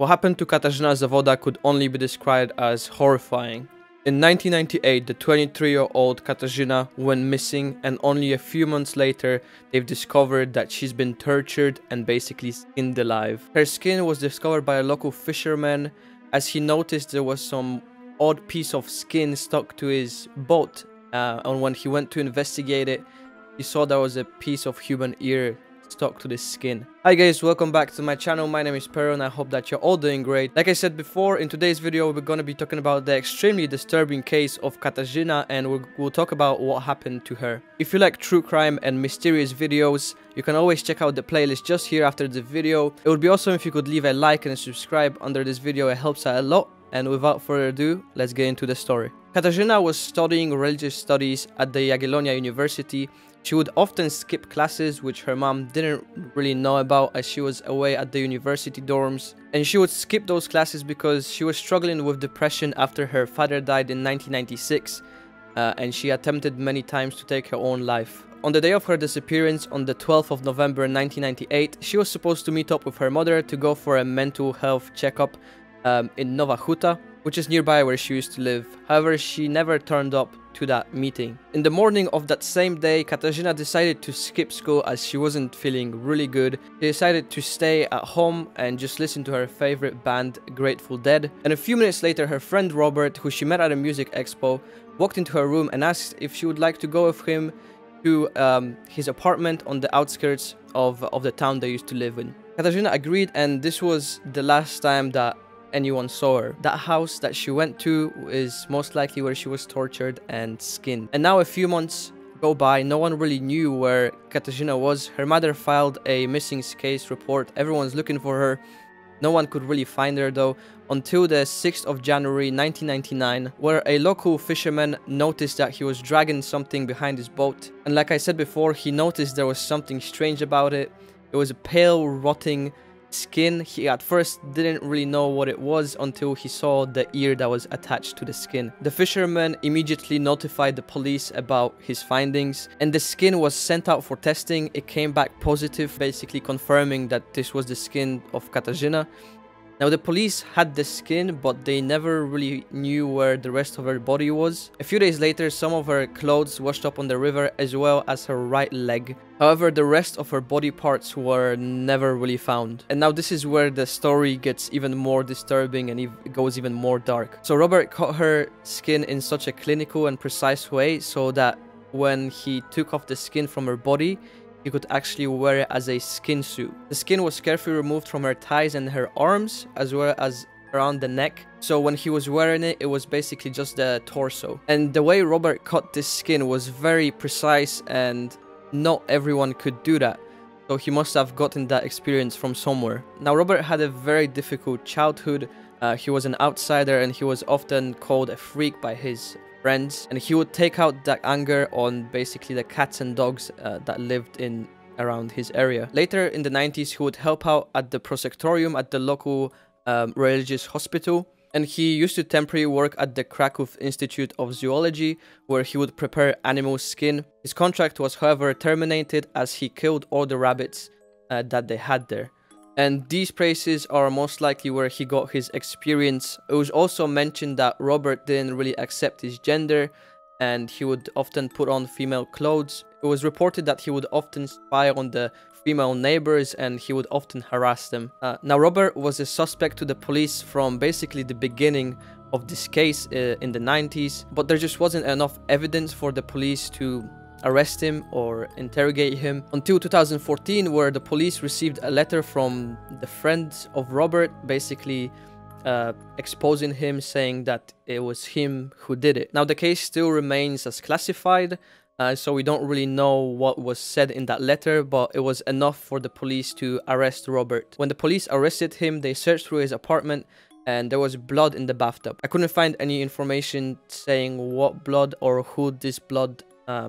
What happened to Katarzyna Zawada could only be described as horrifying. In 1998, the 23-year-old Katarzyna went missing and only a few months later, they've discovered that she's been tortured and basically skinned alive. Her skin was discovered by a local fisherman as he noticed there was some odd piece of skin stuck to his boat uh, and when he went to investigate it, he saw there was a piece of human ear stuck to the skin. Hi guys, welcome back to my channel. My name is Perun and I hope that you're all doing great. Like I said before, in today's video, we're going to be talking about the extremely disturbing case of Katarzyna and we'll, we'll talk about what happened to her. If you like true crime and mysterious videos, you can always check out the playlist just here after the video. It would be awesome if you could leave a like and subscribe under this video. It helps out a lot. And without further ado, let's get into the story. Katarzyna was studying religious studies at the Jagiellonia University she would often skip classes which her mom didn't really know about as she was away at the university dorms. And she would skip those classes because she was struggling with depression after her father died in 1996 uh, and she attempted many times to take her own life. On the day of her disappearance on the 12th of November 1998, she was supposed to meet up with her mother to go for a mental health checkup um, in Nowa Huta, which is nearby where she used to live. However, she never turned up to that meeting. In the morning of that same day, Katarzyna decided to skip school as she wasn't feeling really good. She decided to stay at home and just listen to her favorite band, Grateful Dead. And a few minutes later, her friend Robert, who she met at a music expo, walked into her room and asked if she would like to go with him to um, his apartment on the outskirts of, of the town they used to live in. Katarzyna agreed and this was the last time that anyone saw her. That house that she went to is most likely where she was tortured and skinned. And now a few months go by, no one really knew where Katarzyna was. Her mother filed a missing case report. Everyone's looking for her. No one could really find her though until the 6th of January 1999 where a local fisherman noticed that he was dragging something behind his boat and like I said before he noticed there was something strange about it. It was a pale rotting skin. He at first didn't really know what it was until he saw the ear that was attached to the skin. The fisherman immediately notified the police about his findings and the skin was sent out for testing. It came back positive, basically confirming that this was the skin of Katarzyna. Now the police had the skin, but they never really knew where the rest of her body was. A few days later, some of her clothes washed up on the river as well as her right leg. However, the rest of her body parts were never really found. And now this is where the story gets even more disturbing and it goes even more dark. So Robert cut her skin in such a clinical and precise way so that when he took off the skin from her body, he could actually wear it as a skin suit. The skin was carefully removed from her thighs and her arms, as well as around the neck. So when he was wearing it, it was basically just the torso. And the way Robert cut this skin was very precise and not everyone could do that. So he must have gotten that experience from somewhere. Now Robert had a very difficult childhood. Uh, he was an outsider and he was often called a freak by his friends and he would take out that anger on basically the cats and dogs uh, that lived in around his area. Later in the 90s he would help out at the prosectorium at the local um, religious hospital and he used to temporarily work at the Krakow Institute of Zoology where he would prepare animal skin. His contract was however terminated as he killed all the rabbits uh, that they had there and these places are most likely where he got his experience. It was also mentioned that Robert didn't really accept his gender and he would often put on female clothes. It was reported that he would often spy on the female neighbors and he would often harass them. Uh, now Robert was a suspect to the police from basically the beginning of this case uh, in the 90s, but there just wasn't enough evidence for the police to arrest him or interrogate him until 2014 where the police received a letter from the friends of Robert basically uh, exposing him saying that it was him who did it. Now the case still remains as classified uh, so we don't really know what was said in that letter, but it was enough for the police to arrest Robert. When the police arrested him, they searched through his apartment and there was blood in the bathtub. I couldn't find any information saying what blood or who this blood uh,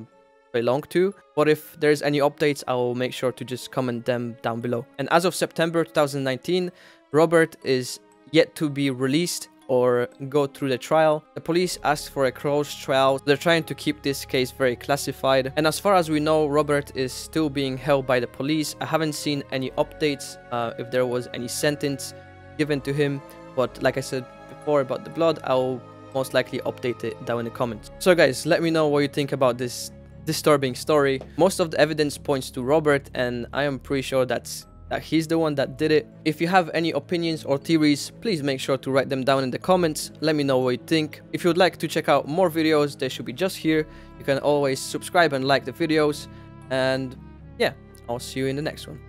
belong to. But if there's any updates, I will make sure to just comment them down below. And as of September 2019, Robert is yet to be released or go through the trial. The police asked for a closed trial. They're trying to keep this case very classified. And as far as we know, Robert is still being held by the police. I haven't seen any updates uh, if there was any sentence given to him. But like I said before about the blood, I'll most likely update it down in the comments. So guys, let me know what you think about this disturbing story. Most of the evidence points to Robert and I am pretty sure that's that he's the one that did it. If you have any opinions or theories, please make sure to write them down in the comments. Let me know what you think. If you'd like to check out more videos, they should be just here. You can always subscribe and like the videos. And yeah, I'll see you in the next one.